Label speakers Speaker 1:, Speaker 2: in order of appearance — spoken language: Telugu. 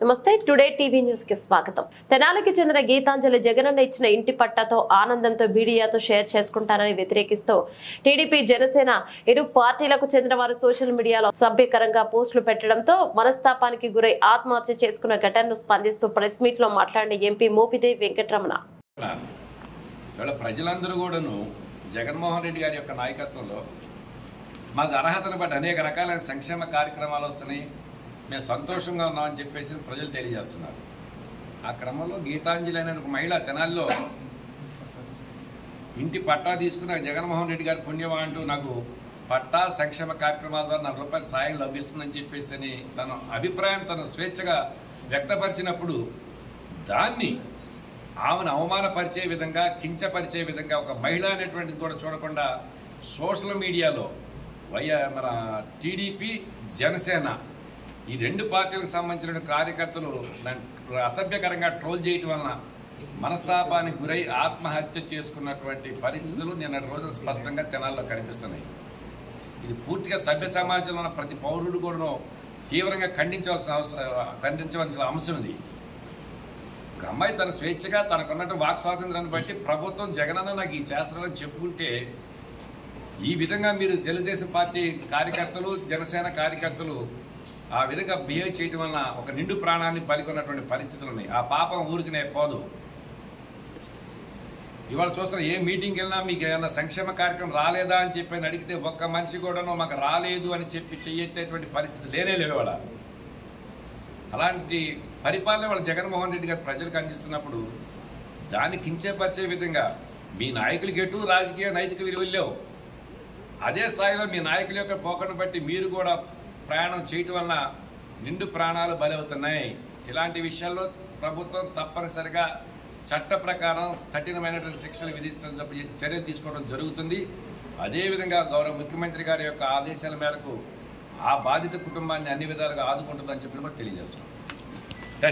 Speaker 1: నమస్తే టుడే టీవీ న్యూస్కి స్వాగతం. తెనాలికి చెందిన గీతాంజలి జగనన్న ఇచ్చిన ఇంటి పట్టాతో ఆనందంతో మీడియాతో షేర్ చేసుకుంటారని వ్యతిరేకిస్తూ టీడీపీ జనసేన ఇరు పార్టీలకు చెందిన వారు సోషల్ మీడియాలో సభ్యకరంగా పోస్టులు పెట్టడంతో మనస్తాపానికి గురై ఆత్మహత్య చేసుకున్న ఘటనను స్పందిస్తూ ప్రెస్ మీట్లో మాట్లాడిన ఎంపీ మోపిదేవి వెంకటరమణ.
Speaker 2: ప్రజలందరూ కూడాను జగన్మోహన్ రెడ్డి గారి యొక్క నాయకత్వంలో మాకు అర్హతలు బట్టి అనేక రకాలైన సంక్షేమ కార్యక్రమాలు వస్తున్నాయి. మేము సంతోషంగా ఉన్నామని చెప్పేసి ప్రజలు తెలియజేస్తున్నారు. ఆ క్రమంలో గీతాంజలి అనే ఒక మహిళ తెనాల్లో ఇంటి పట్టా తీసుకున్న జగన్మోహన్ రెడ్డి గారి పుణ్యమా అంటూ నాకు పట్టా సంక్షేమ కార్యక్రమాల ద్వారా నాలుగు రూపాయల సాయం లభిస్తుందని చెప్పేసి అని తన అభిప్రాయం తను స్వేచ్ఛగా వ్యక్తపరిచినప్పుడు దాన్ని ఆమెను అవమానపరిచే విధంగా కించపరిచే విధంగా ఒక మహిళ అనేటువంటిది కూడా చూడకుండా సోషల్ మీడియాలో వైఎ మన టీడీపీ జనసేన ఈ రెండు పార్టీలకు సంబంధించిన కార్యకర్తలు అసభ్యకరంగా ట్రోల్ చేయటం వలన మనస్తాపానికి గురై ఆత్మహత్య చేసుకున్నటువంటి పరిస్థితులు నిన్నటి రోజున స్పష్టంగా తెనాల్లో కనిపిస్తున్నాయి. ఇది పూర్తిగా సభ్య సమాజంలో ఉన్న ప్రతి పౌరుడు కూడా తీవ్రంగా ఖండించవలసిన అవసరం ఖండించవలసిన అంశం ఇది. ఒక అమ్మాయి తన స్వేచ్ఛగా తనకున్నట్టు వాక్ స్వాతంత్రాన్ని బట్టి ప్రభుత్వం జగనన్న నాకు ఈ చేస్తారని చెప్పుకుంటే ఈ విధంగా మీరు తెలుగుదేశం పార్టీ కార్యకర్తలు జనసేన కార్యకర్తలు ఆ విధంగా బిహేవ్ చేయటం వలన ఒక నిండు ప్రాణాన్ని పలికొన్నటువంటి పరిస్థితులు ఉన్నాయి. ఆ పాపం ఊరికినే పోదు. ఇవాళ చూస్తున్న ఏ మీటింగ్కి వెళ్ళినా మీకు ఏమైనా సంక్షేమ కార్యక్రమం రాలేదా అని చెప్పి అని అడిగితే ఒక్క మనిషి కూడాను మాకు రాలేదు అని చెప్పి చెయ్యేటటువంటి పరిస్థితి లేనే లేవు ఇవాళ. అలాంటి పరిపాలన వాళ్ళ జగన్మోహన్ రెడ్డి గారు ప్రజలకు అందిస్తున్నప్పుడు దాన్ని కించేపరిచే విధంగా మీ నాయకులకి ఎటు రాజకీయ నైతిక విలువలు లేవు. అదే స్థాయిలో మీ నాయకుల యొక్క పోకను బట్టి మీరు కూడా ప్రయాణం చేయటం వలన నిండు ప్రాణాలు బలవుతున్నాయి. ఇలాంటి విషయాల్లో ప్రభుత్వం తప్పనిసరిగా చట్ట ప్రకారం కఠినమైనటువంటి శిక్షలు విధిస్తున్న చర్యలు తీసుకోవడం జరుగుతుంది. అదేవిధంగా గౌరవ ముఖ్యమంత్రి గారి యొక్క ఆదేశాల మేరకు ఆ బాధిత కుటుంబాన్ని అన్ని విధాలుగా ఆదుకుంటుందని చెప్పి కూడా తెలియజేస్తున్నాం.